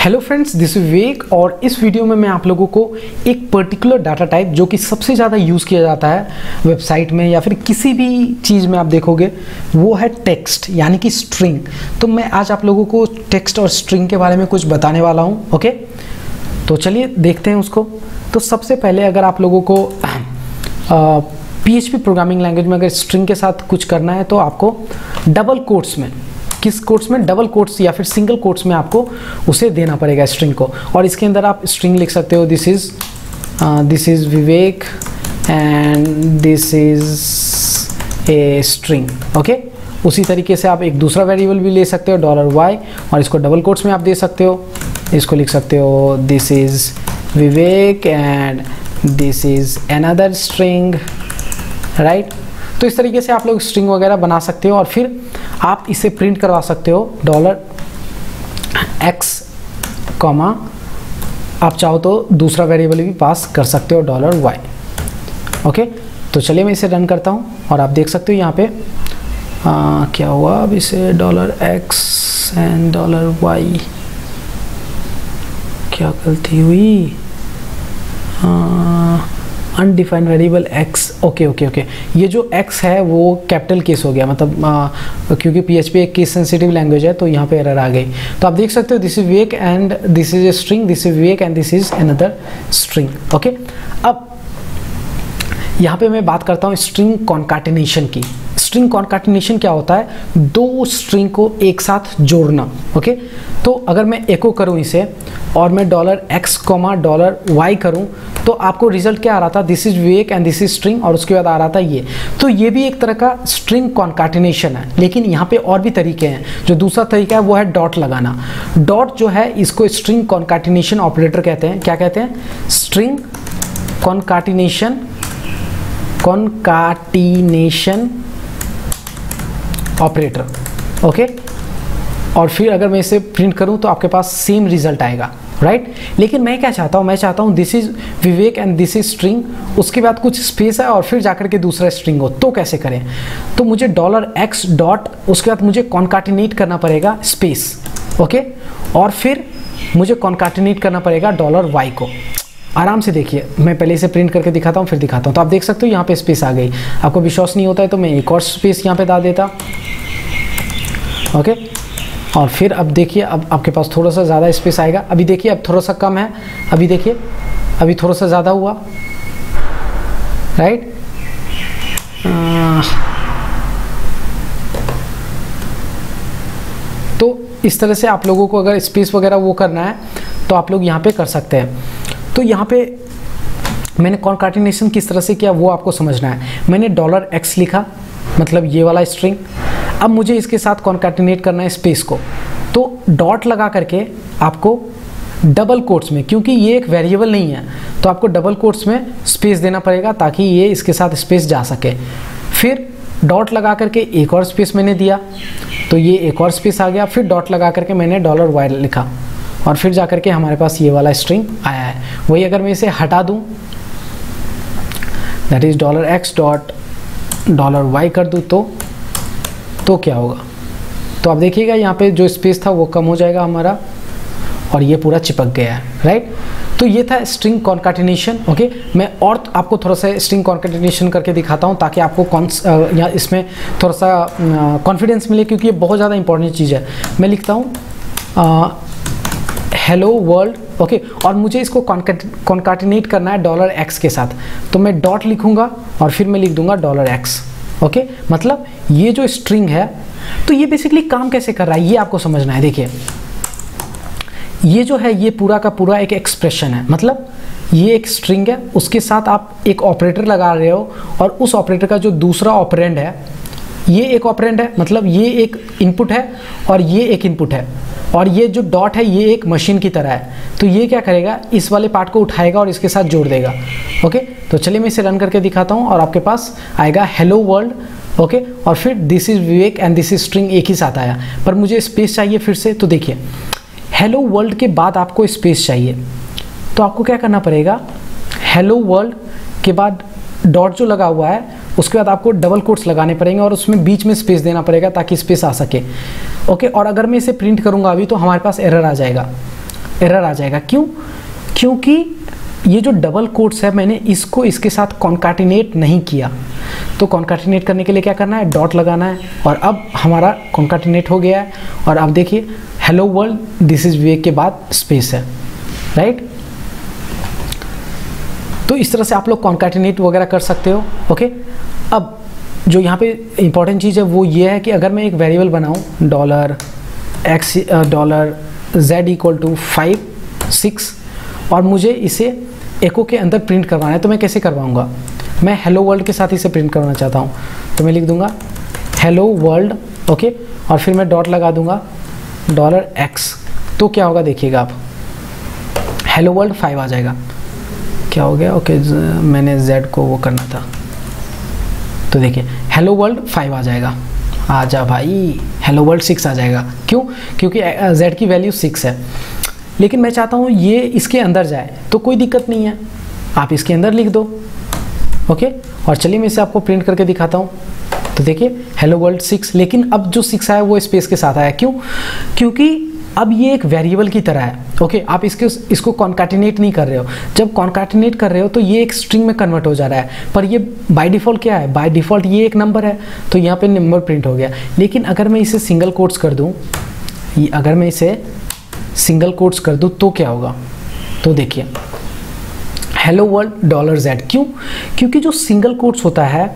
Hello friends this विवेक और इस video में मैं आप लोगों को एक पर्टिकुलर डाटा टाइप जो कि सबसे ज़्यादा यूज़ किया जाता है वेबसाइट में या फिर किसी भी चीज़ में आप देखोगे, वो है टेक्स्ट यानी कि स्ट्रिंग तो मैं आज आप लोगों को टेक्स्ट और स्ट्रिंग के बारे में कुछ बताने वाला हूँ ओके तो चलिए देखते हैं उसको। तो सबसे पहले अगर आप लोगों को पी प्रोग्रामिंग लैंग्वेज में अगर स्ट्रिंग के साथ कुछ करना है तो आपको डबल कोट्स में किस कोट्स में? डबल कोट्स या फिर सिंगल कोट्स में आपको उसे देना पड़ेगा स्ट्रिंग को। और इसके अंदर आप स्ट्रिंग लिख सकते हो। This is this is Vivek and this is a string okay उसी तरीके से आप एक दूसरा वेरिएबल भी ले सकते हो डॉलर वाई और इसको डबल कोट्स में आप दे सकते हो। इसको लिख सकते हो this is Vivek and this is another string right तो इस तरीके से आप लोग स्ट्रिंग वगैरह बना सकते हो और फिर आप इसे प्रिंट करवा सकते हो डॉलर एक्स कॉमा आप चाहो तो दूसरा वेरिएबल भी पास कर सकते हो डॉलर वाई ओके तो चलिए मैं इसे रन करता हूँ और आप देख सकते हो यहाँ पे आ, क्या हुआ? अब इसे dollar x and dollar y क्या गलती हुई? Undefined variable x okay okay okay ये जो एक्स है वो कैपिटल केस हो गया। मतलब आ, क्योंकि पीएचपी एक केस सेंसिटिव लैंग्वेज है तो यहाँ पे एरर आ गई। तो आप देख सकते हो this is Vivek and this is a string this is Vivek and this is another string okay अब यहाँ पे मैं बात करता हूँ स्ट्रिंग कॉन्काटिनेशन की। स्ट्रिंग कॉन्काटिनेशन क्या होता है? दो स्ट्रिंग को एक साथ जोड़ना ओके तो अगर मैं एको करूँ इसे और मैं dollar x comma dollar y करूँ तो आपको रिज़ल्ट क्या आ रहा था? This is Vivek and this is string और उसके बाद आ रहा था ये। तो ये भी एक तरह का स्ट्रिंग कॉन्काटिनेशन है, लेकिन यहाँ पे और भी तरीके हैं। जो दूसरा तरीका है, वो है डॉट लगाना। डॉट जो है, इसको स्ट्रिंग कॉन्काटिनेशन ऑपरेटर कहते हैं। क्या कहते हैं? String concatenation concatenation operator okay और फिर अगर मैं इसे प्रिंट करूँ तो आपके पास सेम रिज़ल्ट आएगा राइट right? लेकिन मैं क्या चाहता हूँ? मैं चाहता हूँ this is Vivek and this is string उसके बाद कुछ स्पेस है और फिर जाकर के दूसरा स्ट्रिंग हो तो कैसे करें? तो मुझे डॉलर एक्स डॉट उसके बाद मुझे कॉन्काटिनेट करना पड़ेगा स्पेस ओके और फिर मुझे कॉन्काटिनेट करना पड़ेगा डॉलर वाई को। आराम से देखिए, मैं पहले इसे प्रिंट करके दिखाता हूँ, फिर दिखाता हूँ। तो आप देख सकते हो यहाँ पे स्पेस आ गई। आपको विश्वास नहीं होता है तो मैं एक और स्पेस यहाँ पे डाल देता ओके और फिर अब देखिए, अब आपके पास थोड़ा सा ज़्यादा स्पेस आएगा। अभी देखिए, अब थोड़ा सा कम है। अभी देखिए, अभी थोड़ा सा ज़्यादा हुआ। राइट तो इस तरह से आप लोगों को अगर स्पेस वगैरह वो करना है तो आप लोग यहाँ पे कर सकते हैं। तो यहाँ पे मैंने कॉन्कार्टिनेशन किस तरह से किया वो आपको समझना है। मैंने डॉलर एक्स लिखा मतलब ये वाला स्ट्रिंग अब मुझे इसके साथ कॉन्कैटिनेट करना है स्पेस को। तो डॉट लगा करके आपको डबल कोट्स में, क्योंकि ये एक वेरिएबल नहीं है तो आपको डबल कोट्स में स्पेस देना पड़ेगा ताकि ये इसके साथ स्पेस जा सके। फिर डॉट लगा करके एक और स्पेस मैंने दिया तो ये एक और स्पेस आ गया। फिर डॉट लगा करके मैंने डॉलर वाई लिखा, और फिर जा करके हमारे पास ये वाला स्ट्रिंग आया है। वही अगर मैं इसे हटा दूँ that is dollar x dot dollar y कर दूँ तो तो क्या होगा? तो आप देखिएगा, यहाँ पे जो स्पेस था वो कम हो जाएगा हमारा और ये पूरा चिपक गया है राइट तो ये था स्ट्रिंग कॉन्काटिनेशन ओके मैं और आपको थोड़ा सा स्ट्रिंग कॉन्काटिनेशन करके दिखाता हूँ ताकि आपको कौन या इसमें थोड़ा सा कॉन्फिडेंस मिले क्योंकि ये बहुत ज़्यादा इंपॉर्टेंट चीज़ है। मैं लिखता हूँ हेलो वर्ल्ड ओके और मुझे इसको कॉन्काटिनेट करना है डॉलर एक्स के साथ। तो मैं डॉट लिखूँगा और फिर मैं लिख दूँगा डॉलर एक्स ओके मतलब ये जो स्ट्रिंग है तो ये बेसिकली काम कैसे कर रहा है? ये आपको समझना है। देखिए, ये जो है, ये पूरा का पूरा एक एक्सप्रेशन है। मतलब ये एक स्ट्रिंग है, उसके साथ आप एक ऑपरेटर लगा रहे हो और उस ऑपरेटर का जो दूसरा ऑपरेंड है, ये एक ऑपरेंड है। मतलब ये एक इनपुट है और ये एक इनपुट है। और ये जो डॉट है, ये एक मशीन की तरह है। तो ये क्या करेगा? इस वाले पार्ट को उठाएगा और इसके साथ जोड़ देगा। ओके तो चलिए मैं इसे रन करके दिखाता हूँ और आपके पास आएगा हेलो वर्ल्ड ओके और फिर this is Vivek and this is string एक ही साथ आया। पर मुझे स्पेस चाहिए फिर से तो देखिए। हेलो वर्ल्ड के बाद आपको स्पेस चाहिए। तो आपको क्या करना पड़ेगा? हेलो वर्ल्ड के बाद डॉट जो लगा हुआ है, उसके बाद आपको डबल कोट्स लगाने पड़ेंगे और उसमें बीच में स्पेस देना पड़ेगा ताकि स्पेस आ सके। ओके और अगर मैं इसे प्रिंट करूँगा अभी तो हमारे पास एरर आ जाएगा। एरर आ जाएगा। क्यों? क्योंकि ये जो डबल कोट्स है, मैंने इसको इसके साथ कॉन्काटिनेट नहीं किया। तो कॉन्काटिनेट करने के लिए क्या करना है? डॉट लगाना है। और अब हमारा कॉन्काटिनेट हो गया है। और अब देखिए hello world this is Vivek के बाद स्पेस है। राइट तो इस तरह से आप लोग कॉन्काटिनेट वगैरह कर सकते हो। ओके अब जो यहाँ पे इंपॉर्टेंट चीज़ है, वो ये है कि अगर मैं एक वेरिएबल बनाऊँ dollar x dollar z equal to five six और मुझे इसे एको के अंदर प्रिंट करवाना है तो मैं कैसे करवाऊँगा? मैं हेलो वर्ल्ड के साथ इसे प्रिंट करवाना चाहता हूँ। तो मैं लिख दूँगा हेलो वर्ल्ड ओके और फिर मैं डॉट लगा दूँगा डॉलर एक्स तो क्या होगा देखिएगा आप। हेलो वर्ल्ड फाइव आ जाएगा। क्या हो गया? ओके मैंने जेड को वो करना था। तो देखिए हेलो वर्ल्ड फाइव आ जाएगा। आ जा भाई हेलो वर्ल्ड सिक्स आ जाएगा। क्यों? क्योंकि जेड की वैल्यू सिक्स है। लेकिन मैं चाहता हूँ ये इसके अंदर जाए तो कोई दिक्कत नहीं है। आप इसके अंदर लिख दो ओके? और चलिए मैं इसे आपको प्रिंट करके दिखाता हूँ। तो देखिए हेलो वर्ल्ड सिक्स लेकिन अब जो सिक्स आया वो स्पेस के साथ आया। क्यों? क्योंकि अब ये एक वेरिएबल की तरह है ओके? okay, आप इसके इसको कॉन्काटिनेट नहीं कर रहे हो। जब कॉन्काटिनेट कर रहे हो तो ये एक स्ट्रिंग में कन्वर्ट हो जा रहा है। पर ये बाय डिफ़ॉल्ट क्या है? बाय डिफ़ॉल्ट ये एक नंबर है तो यहाँ पे नंबर प्रिंट हो गया। लेकिन अगर मैं इसे सिंगल कोट्स कर दूँ अगर मैं इसे सिंगल कोट्स कर दूँ तो क्या होगा? तो देखिए हेलो वर्ल्ड डॉलर जेड क्यों? क्योंकि जो सिंगल कोट्स होता है,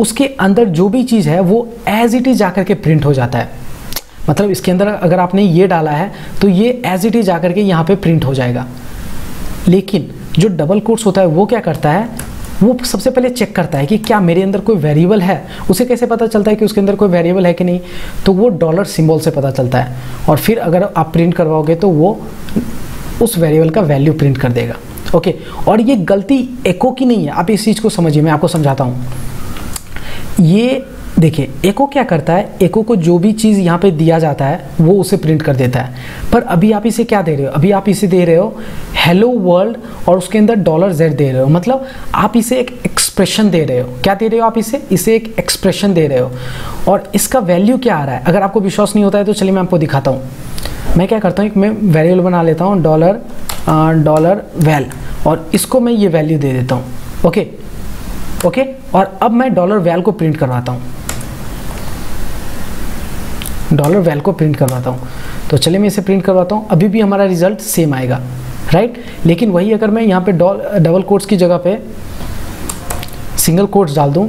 उसके अंदर जो भी चीज़ है, वो एज इट इज़ जाकर के प्रिंट हो जाता है। मतलब इसके अंदर अगर आपने ये डाला है तो ये एज इट इज़ जाकर के यहाँ पे प्रिंट हो जाएगा। लेकिन जो डबल कोट्स होता है, वो क्या करता है? वो सबसे पहले चेक करता है कि क्या मेरे अंदर कोई वेरिएबल है। उसे कैसे पता चलता है कि उसके अंदर कोई वेरिएबल है कि नहीं? तो वो डॉलर सिंबल से पता चलता है। और फिर अगर आप प्रिंट करवाओगे तो वो उस वेरिएबल का वैल्यू प्रिंट कर देगा। ओके और ये गलती एको की नहीं है। आप इस चीज़ को समझिए, मैं आपको समझाता हूँ। ये देखिए एको क्या करता है? एको को जो भी चीज़ यहाँ पे दिया जाता है, वो उसे प्रिंट कर देता है। पर अभी आप इसे क्या दे रहे हो? अभी आप इसे दे रहे हो हेलो वर्ल्ड और उसके अंदर डॉलर जेड दे रहे हो। मतलब आप इसे एक एक्सप्रेशन दे रहे हो। क्या दे रहे हो आप इसे? इसे एक एक्सप्रेशन दे रहे हो। और इसका वैल्यू क्या आ रहा है? अगर आपको विश्वास नहीं होता है तो चलिए मैं आपको दिखाता हूँ। मैं क्या करता हूँ मैं वेरिएबल बना लेता हूँ डॉलर डॉलर वैल और इसको मैं ये वैल्यू दे देता हूँ। ओके ओके और अब मैं डॉलर वैल को प्रिंट करवाता हूँ। डॉलर वैल को प्रिंट करवाता हूँ। तो चलिए मैं इसे प्रिंट करवाता हूँ। अभी भी हमारा रिज़ल्ट सेम आएगा राइट लेकिन वही अगर मैं यहाँ पे डबल कोट्स की जगह पे सिंगल कोट्स डाल दूँ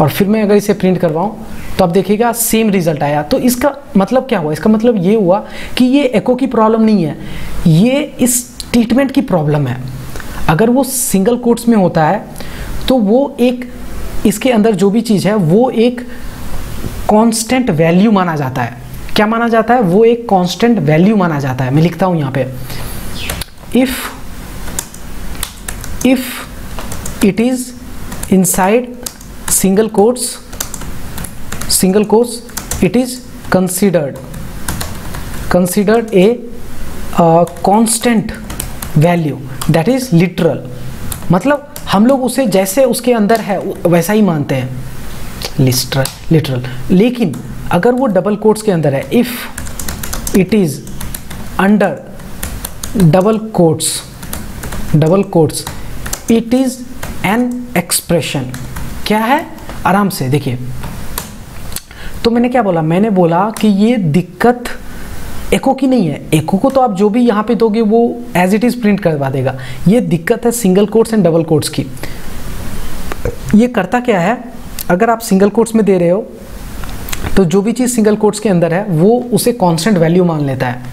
और फिर मैं अगर इसे प्रिंट करवाऊँ तो आप देखिएगा सेम रिज़ल्ट आया। तो इसका मतलब क्या हुआ? इसका मतलब ये हुआ कि ये एको की प्रॉब्लम नहीं है, ये इस ट्रीटमेंट की प्रॉब्लम है। अगर वो सिंगल कोट्स में होता है तो वो एक, इसके अंदर जो भी चीज़ है, वो एक कांस्टेंट वैल्यू माना जाता है। क्या माना जाता है? वो एक कांस्टेंट वैल्यू माना जाता है। मैं लिखता हूँ यहाँ पे। If if it is inside single quotes single quotes it is considered considered a constant value that is literal मतलब हम लोग उसे जैसे उसके अंदर है वैसा ही मानते हैं। लिटरल लेकिन अगर वो डबल कोट्स के अंदर है if it is under double quotes double quotes it is an expression क्या है? आराम से, देखिए। तो मैंने क्या बोला? मैंने बोला कि ये दिक्कत एको की नहीं है। एको को तो आप जो भी यहाँ पे दोगे, वो एज इट इज़ प्रिंट करवा देगा। ये दिक्कत है single quotes and double quotes की। ये करता क्या है? अगर आप सिंगल कोट्स में दे रहे हो तो जो भी चीज़ सिंगल कोट्स के अंदर है, वो उसे कांस्टेंट वैल्यू मान लेता है।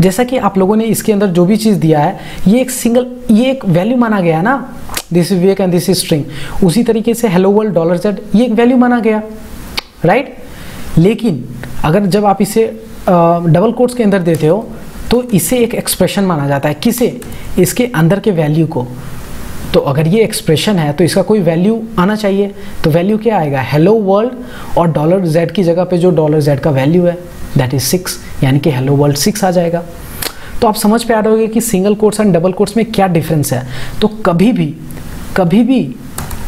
जैसा कि आप लोगों ने इसके अंदर जो भी चीज़ दिया है, ये एक सिंगल ये एक वैल्यू माना गया ना। This is Vivek and this is string उसी तरीके से हेलो वर्ल्ड डॉलर जेड ये एक वैल्यू माना गया राइट लेकिन अगर जब आप इसे डबल कोट्स के अंदर देते हो तो इसे एक एक्सप्रेशन माना जाता है। किसे? इसके अंदर के वैल्यू को। तो अगर ये एक्सप्रेशन है तो इसका कोई वैल्यू आना चाहिए। तो वैल्यू क्या आएगा? हेलो वर्ल्ड और डॉलर जेड की जगह पे जो डॉलर जेड का वैल्यू है दैट इज़ सिक्स यानी कि हेलो वर्ल्ड सिक्स आ जाएगा। तो आप समझ पे आ रहे कि single course and double course में क्या डिफरेंस है। तो कभी भी कभी भी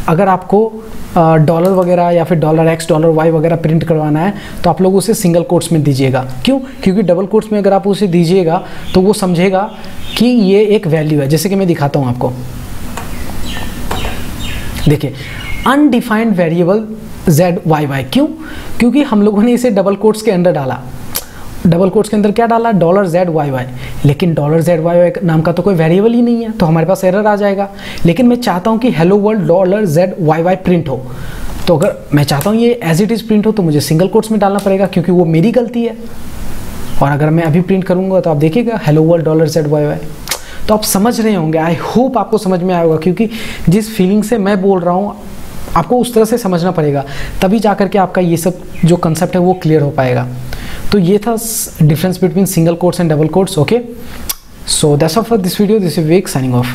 अगर आपको डॉलर वगैरह या फिर डॉलर एक्स डॉलर वाई वगैरह प्रिंट करवाना है तो आप लोग उसे सिंगल कोट्स में दीजिएगा। क्यों? क्योंकि डबल कोट्स में अगर आप उसे दीजिएगा तो वो समझेगा कि ये एक वैल्यू है। जैसे कि मैं दिखाता हूँ आपको। देखिए undefined variable z y y क्यों? क्योंकि हम लोगों ने इसे डबल कोट्स के अंदर डाला। डबल कोट्स के अंदर क्या डाला? डॉलर जेड वाई वाई लेकिन डॉलर जेड वाई वाई नाम का तो कोई वेरिएबल ही नहीं है तो हमारे पास एरर आ जाएगा। लेकिन मैं चाहता हूँ कि hello world dollar z y y print हो। तो अगर मैं चाहता हूँ ये एज इट इज़ प्रिंट हो तो मुझे सिंगल कोट्स में डालना पड़ेगा, क्योंकि वो मेरी गलती है। और अगर मैं अभी प्रिंट करूँगा तो आप देखिएगा hello world dollar z y y तो आप समझ रहे होंगे आई होप आपको समझ में आएगा क्योंकि जिस फीलिंग से मैं बोल रहा हूँ, आपको उस तरह से समझना पड़ेगा, तभी जा करके आपका ये सब जो कंसेप्ट है वो क्लियर हो पाएगा। तो ये था difference between single course and double course okay so that's off for this video this is Vivek signing off